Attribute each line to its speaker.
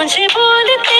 Speaker 1: मुझे बोलते